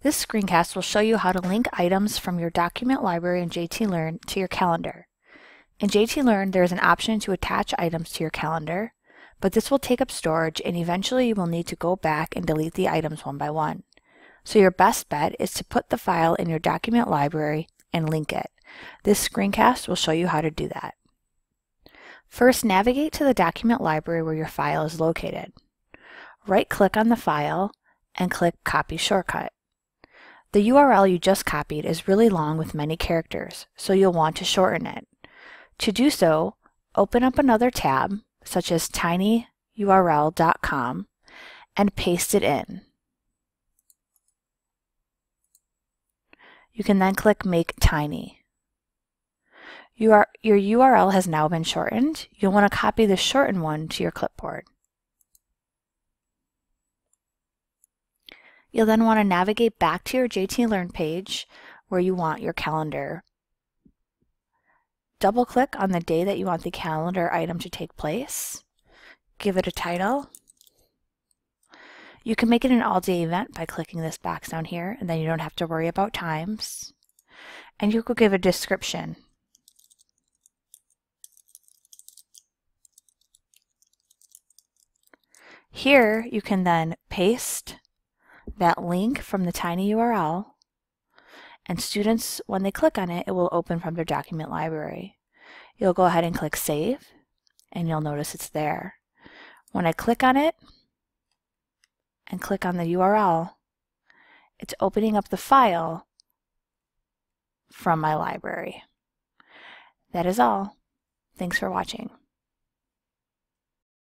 This screencast will show you how to link items from your document library in JTLearn to your calendar. In JTLearn, there is an option to attach items to your calendar, but this will take up storage and eventually you will need to go back and delete the items one by one. So your best bet is to put the file in your document library and link it. This screencast will show you how to do that. First, navigate to the document library where your file is located. Right-click on the file and click Copy Shortcut. The URL you just copied is really long with many characters, so you'll want to shorten it. To do so, open up another tab, such as tinyurl.com, and paste it in. You can then click Make Tiny. Your, URL has now been shortened. You'll want to copy the shortened one to your clipboard. You'll then want to navigate back to your JTLearn page where you want your calendar. Double click on the day that you want the calendar item to take place. Give it a title. You can make it an all-day event by clicking this box down here, and then you don't have to worry about times. And you could give a description. Here, you can then paste that link from the tiny URL, and students, when they click on it, it will open from their document library. You'll go ahead and click Save, and you'll notice it's there. When I click on it and click on the URL, it's opening up the file from my library. That is all. Thanks for watching.